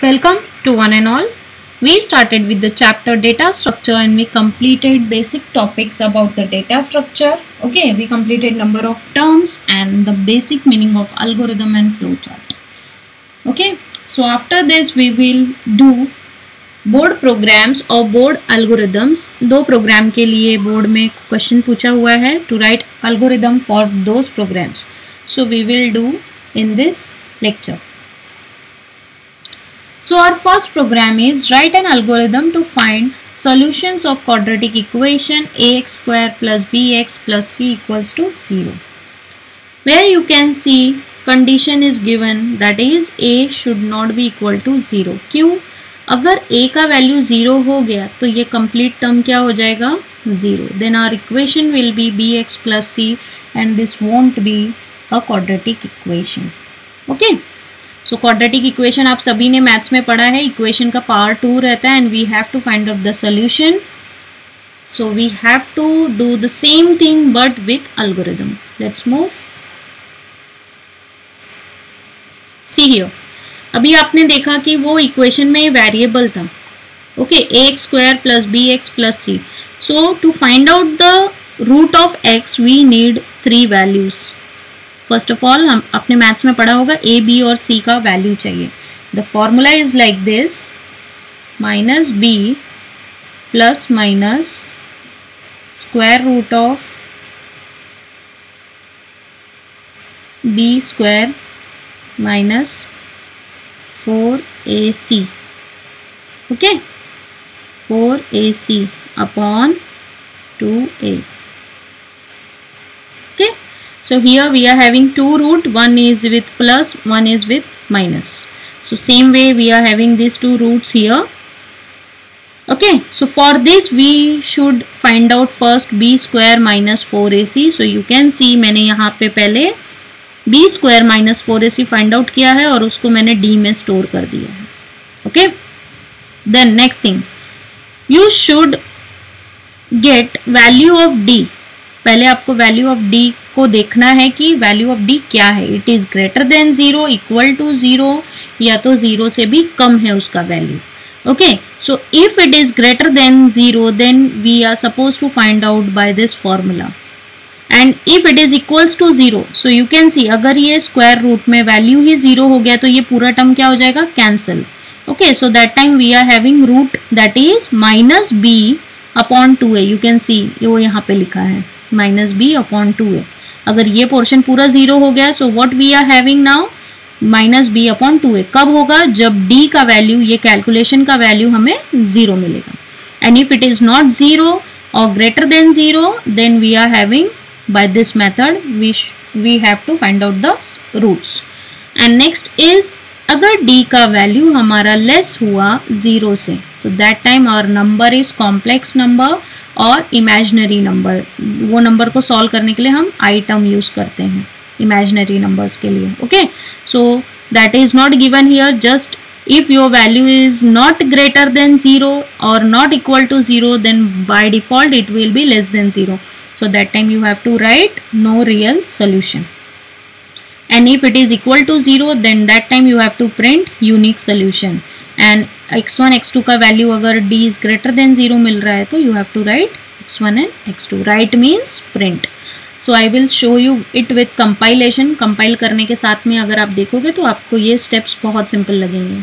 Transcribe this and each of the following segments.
Welcome to one and all. We started with the chapter data structure and we completed basic topics about the data structure. Okay, we completed number of terms and the basic meaning of algorithm and flowchart. Okay, so after this we will do board programs और board algorithms दो program के लिए board में question पूछा हुआ है to write algorithm for those programs so we will do in this lecture. So our first program is write an algorithm to find solutions of quadratic equation ax square plus bx plus c equals to 0. Where you can see condition is given that is a should not be equal to 0. क्यों अगर a का value zero हो गया तो ये complete term क्या हो जाएगा zero then our equation will be b x plus c and this won't be a quadratic equation okay So quadratic equation आप सभी ने मैथ्स में पढ़ा है. इक्वेशन का पावर टू रहता है and we have to find out the solution so, we have to do the same thing but with algorithm. Let's move. See here. अभी आपने देखा कि वो इक्वेशन में वेरिएबल था. Okay A X square plus B X plus C so to find out the root of X we need three values first of all हम अपने maths में पढ़ा होगा ए बी और सी का वैल्यू चाहिए। The formula is like this minus B plus minus square root of B square minus four A C okay four A C upon two A so here we are having two root one is with plus one is with minus so same way we are having these two roots here okay so for this we should find out first b square minus 4ac so you can see मैंने यहाँ पे पहले b square minus 4ac find out किया है और उसको मैंने d में store कर दिया है okay then next thing you should get value of d पहले आपको वैल्यू ऑफ़ डी को देखना है कि वैल्यू ऑफ़ डी क्या है। It is greater than zero equal to zero या तो ज़ीरो से भी कम है उसका value okay so if it is greater than zero then we are suppose to find out by this formula and if it is equals to zero so you can see अगर ये square root में value ही zero हो गया तो ये पूरा term क्या हो जाएगा? Cancel okay so that time we are having root that is minus B upon two A you can see वो यहाँ पे लिखा है। Minus B upon two A अगर ये पोर्शन पूरा ज़ीरो हो गया so what we are having now minus B upon two A कब होगा? जब डी का वैल्यू ये कैलकुलेशन का वैल्यू हमें ज़ीरो मिलेगा. And if it is not zero और greater than zero then we are having by this method, we we have to find out the roots. And next is, अगर d का value हमारा less हुआ zero से so that time our number is complex number और imaginary number वो number को solve करने के लिए हम आई टर्म यूज़ करते हैं इमेजनरी नंबर्स के लिए okay so that is not given here just if your value is not greater than 0 or not equal to 0 then by default it will be less than 0 so that time you have to write no real solution and if it is equal to 0 then that time you have to print unique solution and x1 x2 का value अगर d is greater than zero मिल रहा है तो you have to write x1 and x2 write means print so I will show you it with compilation compile करने के साथ में अगर आप देखोगे तो आपको ये स्टेप्स बहुत सिंपल लगेंगे.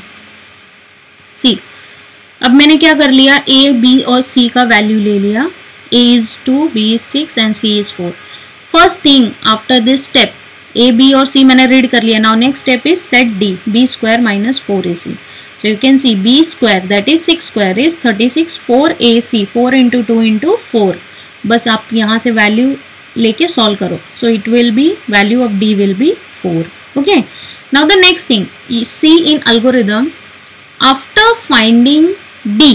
सी अब मैंने क्या कर लिया? ए बी और सी का वैल्यू ले लिया. A is two B is six and C is four first thing after this step A B और सी मैंने रीड कर लिया. Now next step is set D B square minus four A C you see B square that is six square is thirty six four A C four into two into four बस आप यहाँ से value लेके solve करो. So it will be value of D will be four okay now the next thing see in algorithm, after finding d,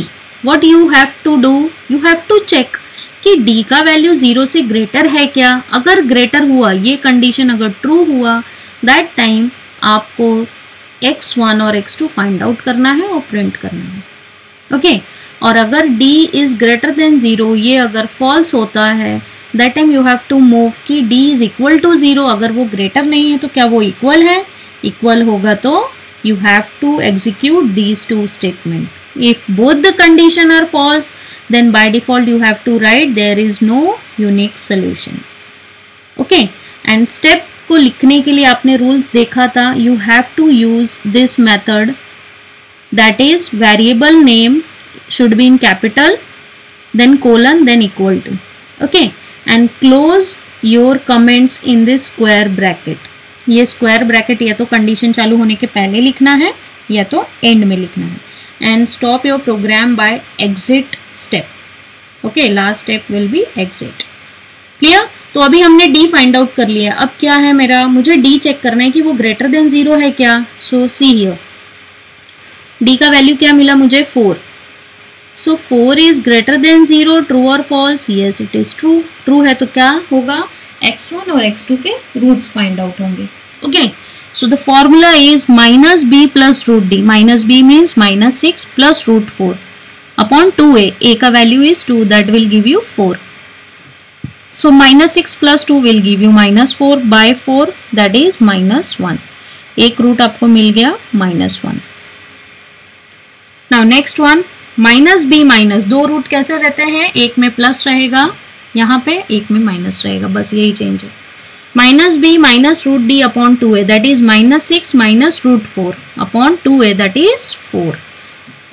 what you have to do? You have to check कि d का value zero से greater है क्या? अगर greater हुआ, ये condition अगर true हुआ दैट टाइम आपको x1 और x2 टू फाइंड आउट करना है और प्रिंट करना है। Okay okay? और अगर d is greater than zero ये अगर फॉल्स होता है that time you have to move कि d is equal to zero अगर वो ग्रेटर नहीं है तो क्या वो इक्वल है? इक्वल होगा तो you have to execute these two statement if both the condition are false then by default you have to write there is no unique solution okay and step को लिखने के लिए आपने रूल्स देखा था। You have to use this method that is variable name should be in capital then colon, then equal to. Okay? And close your comments in this square bracket. ये square bracket या तो condition चालू होने के पहले लिखना है, या तो एंड में लिखना है। End stop your program by exit step okay last step will be exit clear तो अभी हमने डी फाइंड आउट कर लिया। अब क्या है मेरा? मुझे डी चेक करना है कि वो ग्रेटर देन ज़ीरो है क्या? सो सी हियर डी का वैल्यू क्या मिला मुझे? Four so four is greater than zero true और false yes it is true true है तो क्या होगा? एक्स वन और एक्स टू के रूट्स फाइंड आउट होंगे। Okay so the formula is minus B plus root D minus B means minus six plus root four upon two A A का value is two that will give you four so, minus 6 plus 2 will give you minus 4 by 4 that is minus 1 एक root आपको मिल गया minus one now next one minus B minus दो root कैसे रहते हैं? एक में प्लस रहेगा, यहाँ पे एक में माइनस रहेगा, बस यही चेंज है। Minus B minus root D upon two A that is minus six minus root four upon two A that is four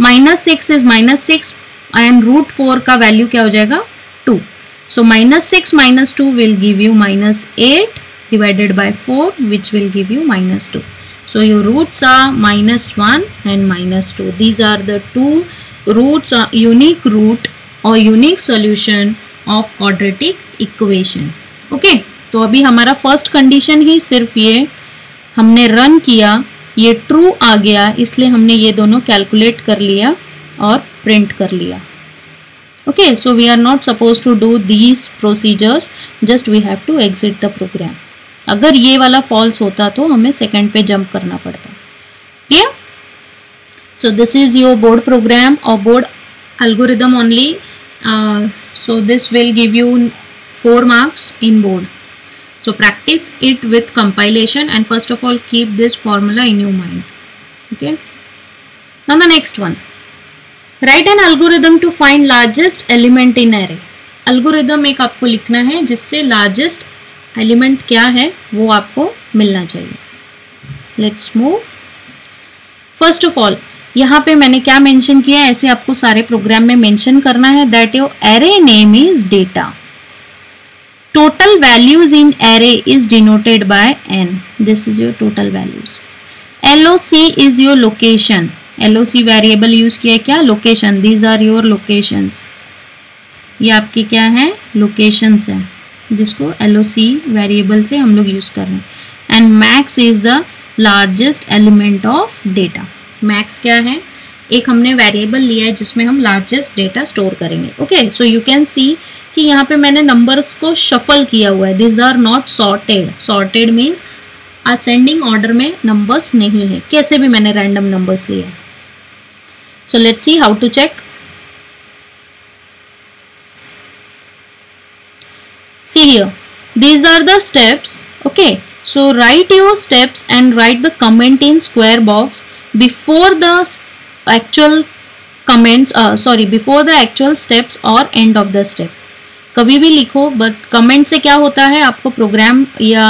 minus six is minus six and root four का value क्या हो जाएगा? Two So minus 6 minus 2 will give you minus 8 divided by 4 which will give you minus 2. So your roots are minus 1 and minus 2. These are the two roots or unique root or unique solution of quadratic equation. Okay. तो अभी हमारा first condition ही सिर्फ़ ये हमने run किया ये true आ गया इसलिए हमने ये दोनों कैलकुलेट कर लिया और प्रिंट कर लिया okay so we are not supposed to do these procedures just we have to exit the program अगर ये वाला फॉल्स होता तो हमें सेकंड पे जंप करना पड़ता clear so this is your board program or board algorithm only uh, so this will give you four marks in board so practice it with compilation and first of all keep this formula in your mind okay now the next one write an algorithm to find largest element in array algorithm एक आपको लिखना है, जिससे largest element क्या है, वो आपको मिलना चाहिए। Let's move first of all यहाँ पे मैंने क्या मेंशन किया ऐसे आपको सारे प्रोग्राम में मेंशन करना है that your array name is data total values in array is denoted by N this is your total values L O C is your location L variable use किया है क्या? Location these are your locations ये आपकी क्या है? Locations है, जिसको L variable से हम लोग यूज़ कर रहे हैं। And max is the largest element of data max क्या है? एक हमने वेरिएबल लिया है जिसमें हम लार्जेस्ट डेटा स्टोर करेंगे। Okay so you can see कि यहाँ पे मैंने नंबर्स को शफल किया हुआ है। These are not sorted sorted means ascending order में नंबर्स नहीं है। कैसे भी मैंने रैंडम नंबर्स लिए So let's see how to check. See here, these are the steps. Okay, so write your steps and write the comment in square box before the actual comments, uh, sorry, before the actual steps or end of the step. कभी भी लिखो but comment से क्या होता है आपको programme या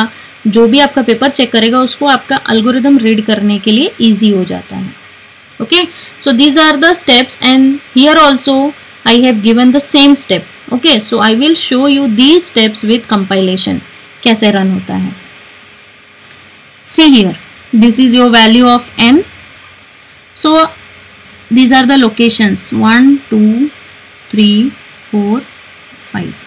जो भी आपका पेपर चेक करेगा उसको आपका अल्गोरिदम रीड करने के लिए इजी हो जाता है okay? so these are the steps and here also I have given the same step okay so I will show you these steps with compilation कैसे run होता है see here this is your value of n so these are the locations 1 2 3 4 5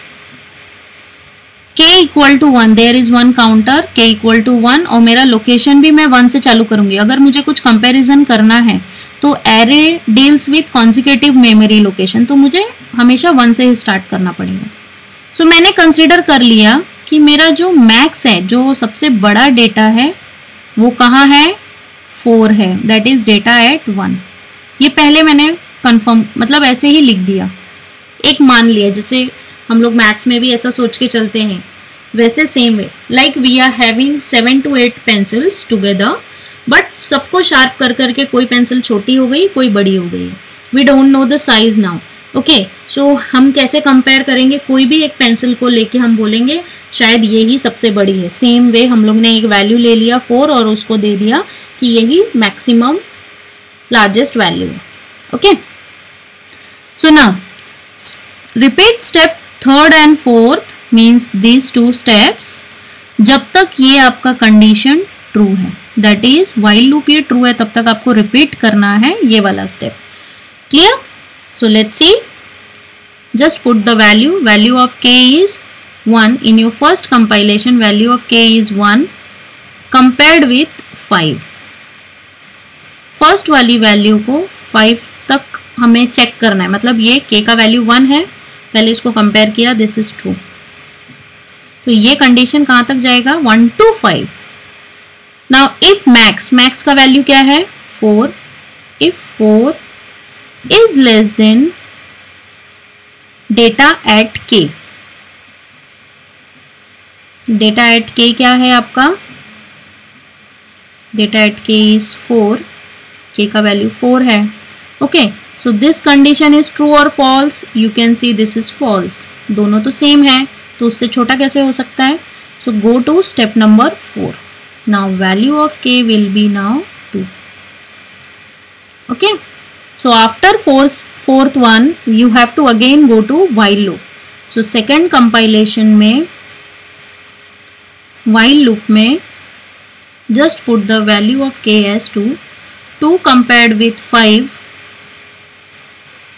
k equal to one there is one counter k equal to one और मेरा location भी मैं one से चालू करूँगी अगर मुझे कुछ कंपैरिजन करना है तो array deals with consecutive memory location तो मुझे हमेशा वन से ही स्टार्ट करना पड़ेगा। सो so, मैंने कंसिडर कर लिया कि मेरा जो मैक्स है जो सबसे बड़ा डेटा है वो कहाँ है? फोर है। That is data at one ये पहले मैंने कंफर्म मतलब ऐसे ही लिख दिया। एक मान लिया जैसे हम लोग मैथ्स में भी ऐसा सोच के चलते हैं। वैसे same way like we are having seven two eight pencils together but सबको शार्प कर करके कोई पेंसिल छोटी हो गई, कोई बड़ी हो गई। We don't know the size now okay so हम कैसे कंपेयर करेंगे? कोई भी एक पेंसिल को लेके हम बोलेंगे, शायद यही सबसे बड़ी है। सेम वे हम लोग ने एक वैल्यू ले लिया फोर और उसको दे दिया कि यही मैक्सिमम लार्जेस्ट वैल्यू है ओके सो ना repeat step third and fourth means these two steps जब तक ये आपका कंडीशन ट्रू है। दैट इज़ वाइल लूप ये ट्रू है, तब तक आपको रिपीट करना है ये वाला step clear so let's see just put the value. Value of k is 1 in your first compilation, value of k is 1 compared with 5 first वाली वैल्यू को 5 तक हमें चेक करना है। मतलब ये k का वैल्यू 1 है। पहले इसको कंपेयर किया दिस इज़ ट्रू तो ये कंडीशन कहाँ तक जाएगा? 1 to 5 now if max max का वैल्यू क्या है? Four if four is less than data at K data at K क्या है आपका? Data at K is four K का वैल्यू फोर है. Okay so this condition is true और false you can see this is false दोनों तो same है तो उससे छोटा कैसे हो सकता है? So go to step number four now value of K will be now two okay So after fourth, fourth one, you have to again go to while loop. So second compilation में while loop में just put the value of k as 2. 2 compared with 5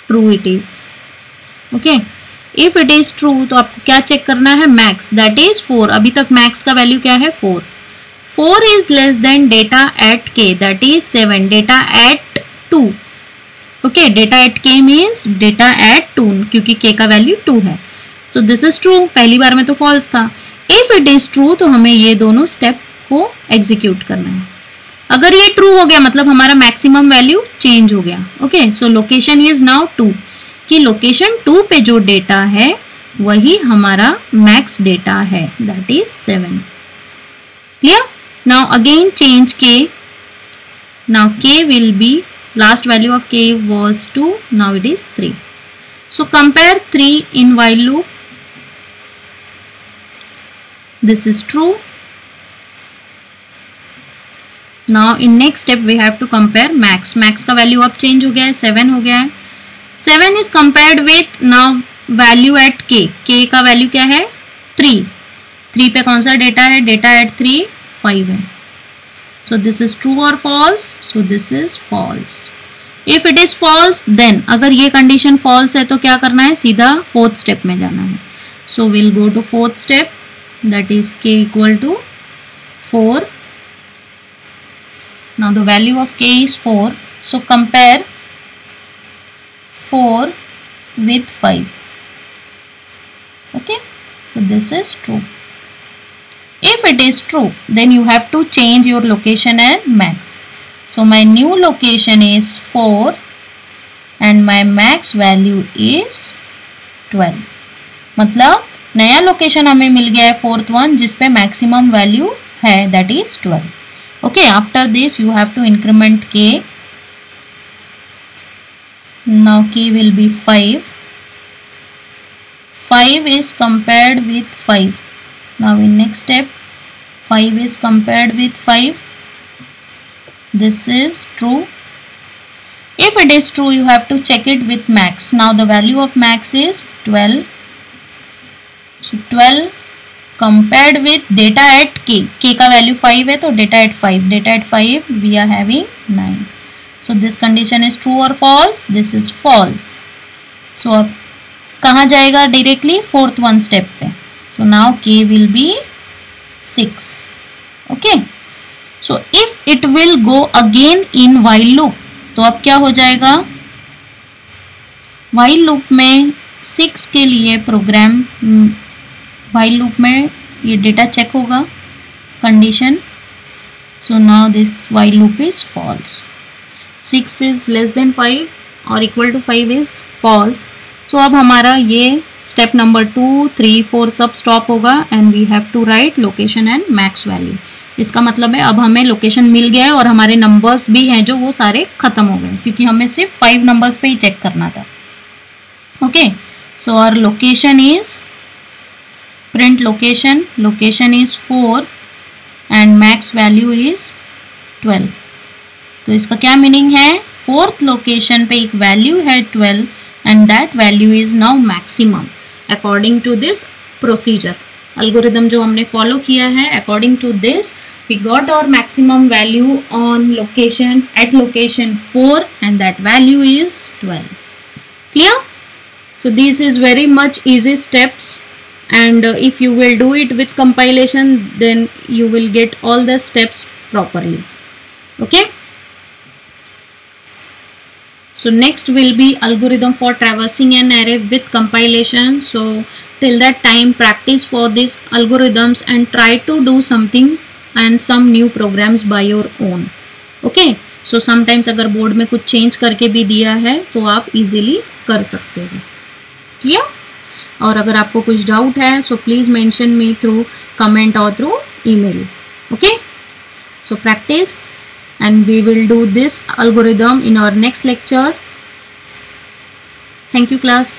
true it is. Okay. If it is true तो आपको क्या check करना है max that is four अभी तक max का वैल्यू क्या है four four is less than data at K that is seven data at two okay data at K means data at two क्योंकि के का वैल्यू टू है। सो दिस इज़ ट्रू पहली बार में तो फॉल्स था। इफ़ इट इज़ ट्रू तो हमें ये दोनों स्टेप को एग्जीक्यूट करना है। अगर ये ट्रू हो गया मतलब हमारा मैक्सिमम वैल्यू चेंज हो गया। Okay so location is now two कि लोकेशन टू पे जो डेटा है, वही हमारा मैक्स डेटा है। That is seven clear now again change K now K will be last value of k was 2 now it is 3 so compare 3 in while loop this is true now in next step we have to compare max max का value अब change हो गया है 7 हो गया है 7 is compared with now value at k k का value क्या है 3 3 पे कौन सा डेटा है डेटा एट 3 फाइव है. सो दिस इज़ ट्रू और false so this is false if it is false then अगर ये कंडीशन फॉल्स है तो क्या करना है? सीधा फोर्थ स्टेप में जाना है. So will go to fourth step that is K equal to four now the value of K is four so compare four with five okay so this is true if it is true then you have to change your location and max so my new location is 4 and my max value is 12 मतलब नया location हमें मिल गया है fourth one जिस पे maximum value है that is 12 okay after this you have to increment k now k will be 5 5 is compared with 5 now in next step 5 is compared with 5 this is true if it is true you have to check it with max now the value of max is 12 so 12 compared with data at k k ka value 5 hai to data at 5 data at 5 we are having 9 so this condition is true or false this is false so अब कहाँ जाएगा directly fourth one step पे So now k will be 6. Okay. So if it will go again in while loop, तो अब क्या हो जाएगा while loop में 6 के लिए प्रोग्राम while loop में ये डेटा चेक होगा condition so now this while loop is false 6 is less than 5 or equal to 5 is false so अब हमारा ये step number two three four सब स्टॉप होगा and we have to write location and max value इसका मतलब है अब हमें लोकेशन मिल गया है और हमारे नंबर्स भी हैं जो वो सारे ख़त्म हो गए क्योंकि हमें सिर्फ़ फाइव नंबर्स पे ही चेक करना था। ओके सो और location is print location location is four and max value is twelve तो इसका क्या मीनिंग है? फोर्थ लोकेशन पे एक वैल्यू है 12 and that value is now maximum according to this procedure. Algorithm जो हमने follow किया है according to this we got our maximum value on location at location 4 and that value is 12 clear? So this is very much easy steps and uh, if you will do it with compilation then you will get all the steps properly. Okay? So next will be algorithm for traversing an array with compilation so till that time practice for these algorithms and try to do something and some new programs by your own okay so sometimes अगर board में कुछ change करके भी दिया है तो आप easily कर सकते हो क्लियर और अगर आपको कुछ डाउट है so please mention me through comment और through email okay so practice and we will do this algorithm in our next lecture. Thank you class